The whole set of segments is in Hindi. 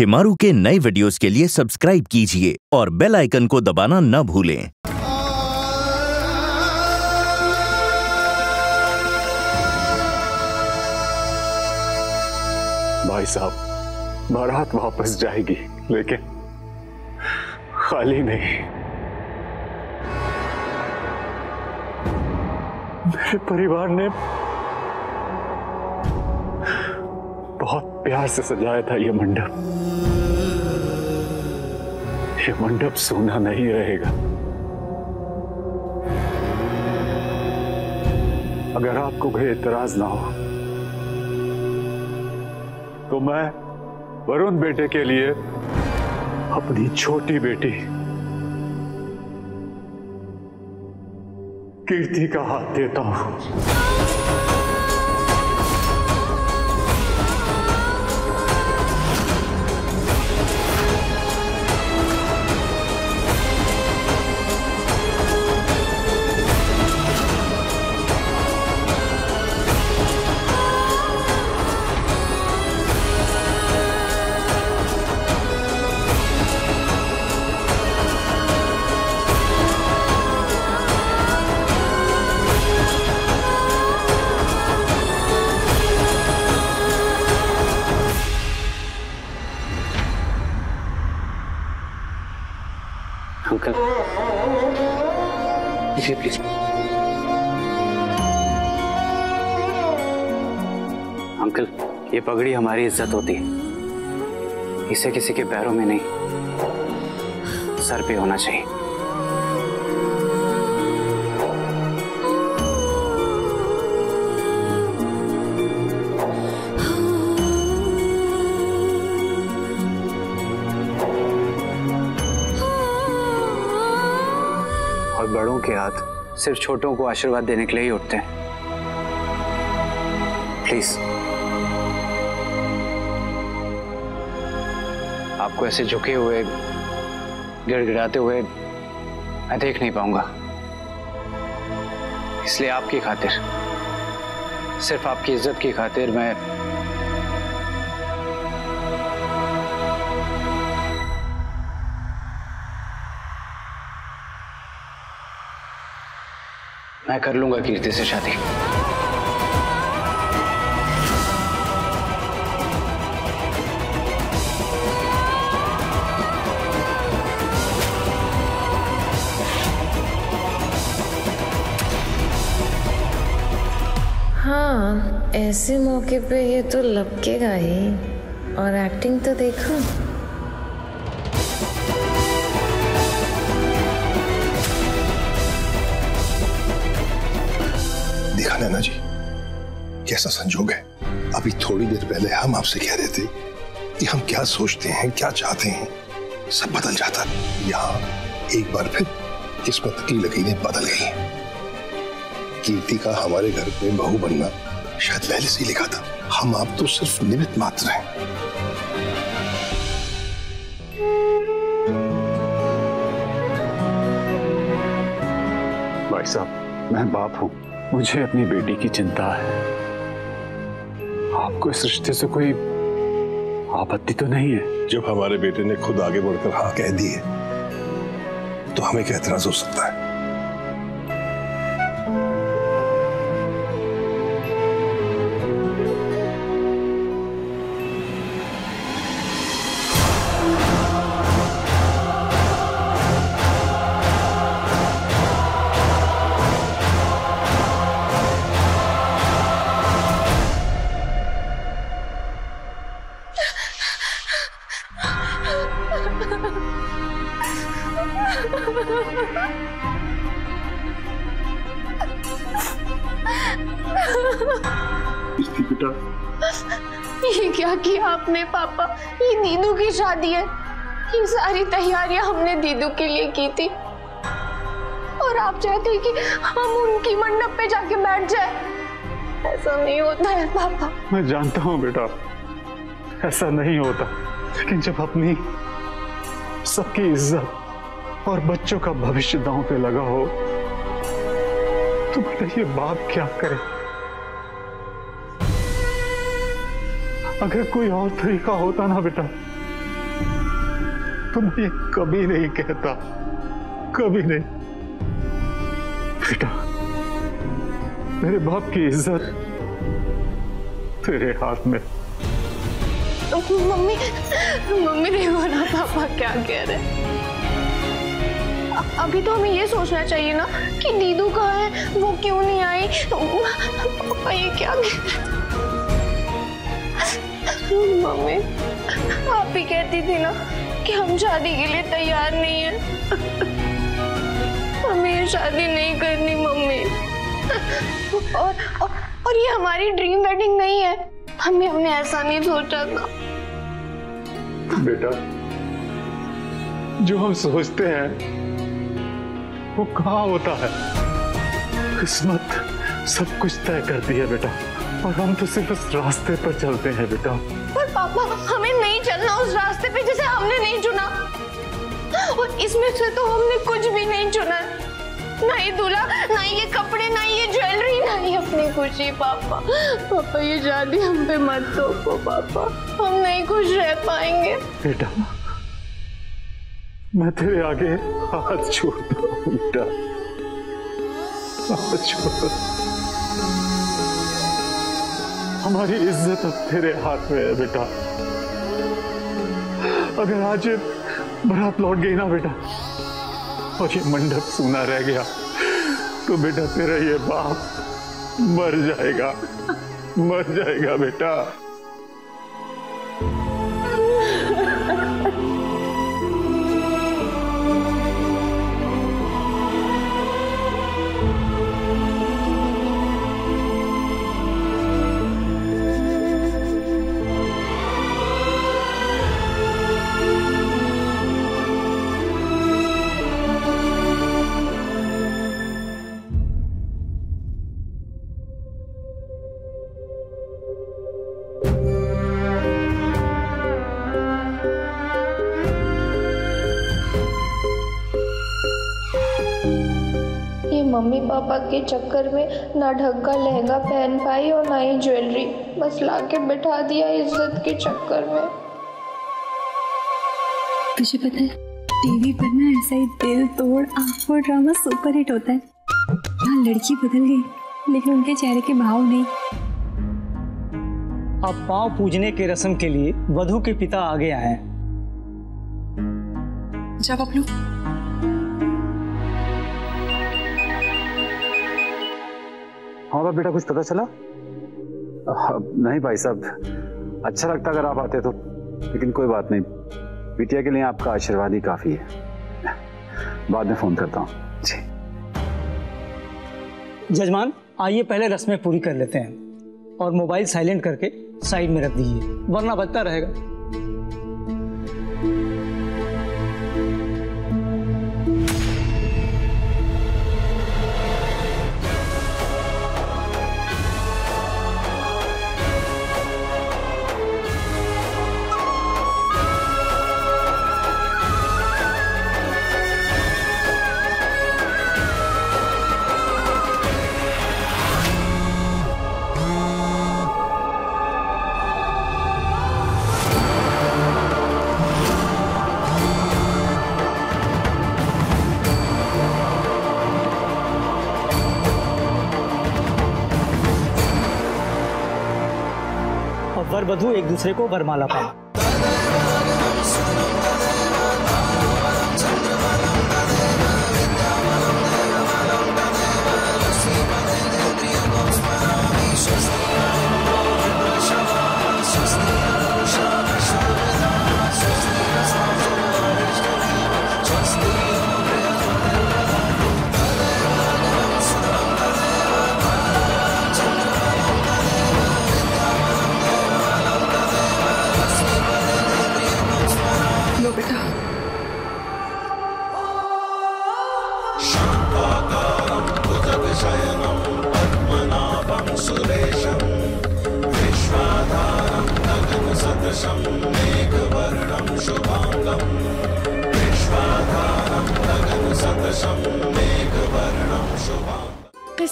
शिमारू के नए वीडियोस के लिए सब्सक्राइब कीजिए और बेल आइकन को दबाना न भूलें। भाई साहब, बारात वापस जाएगी, लेकिन खाली नहीं। मेरे परिवार ने प्यार से सजाया था यह मंडप। ये मंडप सोना नहीं रहेगा। अगर आपको कोई एतराज़ ना हो तो मैं वरुण बेटे के लिए अपनी छोटी बेटी, कीर्ति का हाथ देता हूँ। जी प्लीज़ अंकल ये पगड़ी हमारी इज़्ज़त होती है। इसे किसी के पैरों में नहीं, सर पे होना चाहिए। सिर्फ़ छोटों को आशीर्वाद देने के लिए ही उठते हैं। प्लीज़ आपको ऐसे झुके हुए, गिड़गिड़ाते हुए मैं देख नहीं पाऊँगा। इसलिए आपकी खातिर, सिर्फ़ आपकी इज़्ज़त की खातिर मैं मैं कर लूँगा कीर्ति से शादी। हाँ ऐसे मौके पे ये तो लपकेगा ही। और एक्टिंग तो देखो देखा। कैसा संजोग है? अभी थोड़ी देर पहले हम आपसे कह रहे थे कि हम क्या सोचते हैं, क्या चाहते हैं। सब बदल जाता। यहाँ एक बार फिर किस्मत की लकीरें बदल गई कीर्ति का हमारे घर में बहू बनना शायद पहले से ही लिखा था। हम आप तो सिर्फ़ निमित्त मात्र हैं। भाई साहब, मैं बाप हूँ। मुझे अपनी बेटी की चिंता है। आपको इस रिश्ते से कोई आपत्ति तो नहीं है। जब हमारे बेटे ने खुद आगे बढ़कर हाँ कह दी है तो हमें क्या एतराज़ हो सकता है? कीर्ति बेटा। ये क्या किया आपने पापा? ये दीदू की शादी है। ये सारी तैयारियाँ हमने दीदू के लिए की थी। और आप चाहते कि हम उनकी मंडप पे जाके बैठ जाए? ऐसा नहीं होता है पापा। मैं जानता हूँ बेटा ऐसा नहीं होता। लेकिन जब अपनी सबकी इज़्ज़त और बच्चों का भविष्य दांव पे लगा हो तो बेटा ये बाप क्या करे? अगर कोई और तरीका होता ना बेटा तो मैं कभी नहीं कहता। कभी नहीं। बेटा, मेरे बाप की इज़्ज़त तेरे हाथ में। मम्मी मम्मी नहीं बोला पापा क्या कह रहे अभी तो हमें ये सोचना चाहिए ना कि दीदू कहाँ है, वो क्यों नहीं आई? पापा ये क्या कह रहे? मम्मी। आप ही कहती थी ना कि हम शादी के लिए तैयार नहीं है। हमें ये शादी नहीं करनी मम्मी। और, और ये हमारी ड्रीम वेडिंग नहीं है। हमने हमने ऐसा नहीं सोचा था। बेटा जो हम सोचते हैं वो कहाँ होता है? किस्मत सब कुछ तय करती है बेटा। और हम तो सिर्फ़ उस रास्ते पर चलते हैं बेटा। पर पापा हमें नहीं चलना उस रास्ते पे जिसे हमने नहीं चुना। और इसमें से तो हमने कुछ भी नहीं चुना। ना ये दूल्हा ना ही ये कपड़े ना ही ये ज्वेलरी ना ये अपनी खुशी पापा। पापा ये शादी हम पे मत थोपो पापा। हम नहीं खुश रह पाएँगे। बेटा मैं तेरे आगे हाथ छोड़ता हूँ बेटा। हाथ छोड़ हमारी इज़्ज़त अब तेरे हाथ में है, बेटा। अगर आज बरात लौट गई ना, बेटा, और ये मंडप सूना रह गया तो बेटा तेरा ये बाप मर जाएगा मर जाएगा, बेटा। मम्मी पापा के चक्कर में ना ढंग का लहंगा पहन पाई और ना ही ज्वेलरी। बस लाके बिठा दिया इज़्ज़त के चक्कर में। तुझे पता है टीवी पर ना ऐसा ही दिल तोड़ आँखों ड्रामा सुपर हिट होता है। यहाँ लड़की बदल गई लेकिन उनके चेहरे के भाव नहीं। अब पाँव पूजने के रस्म के लिए वधु के पिता आगे आए जब आप लोग। हाँ बाप, बेटा कुछ पता चला? नहीं भाई साहब। अच्छा लगता अगर आप आते तो लेकिन कोई बात नहीं। बिटिया के लिए आपका आशीर्वाद ही काफ़ी है। बाद में फ़ोन करता हूँ। जी। जजमान, आइए पहले रस्में पूरी कर लेते हैं और मोबाइल साइलेंट करके साइड में रख दीजिए, वरना बचता रहेगा। वधु एक दूसरे को वरमाला पाए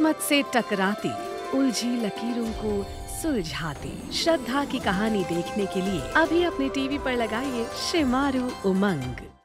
किस्मत से टकराती, उलझी लकीरों को सुलझाती। श्रद्धा की कहानी देखने के लिए अभी अपने टीवी पर लगाइए शिमारू उमंग।